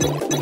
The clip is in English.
You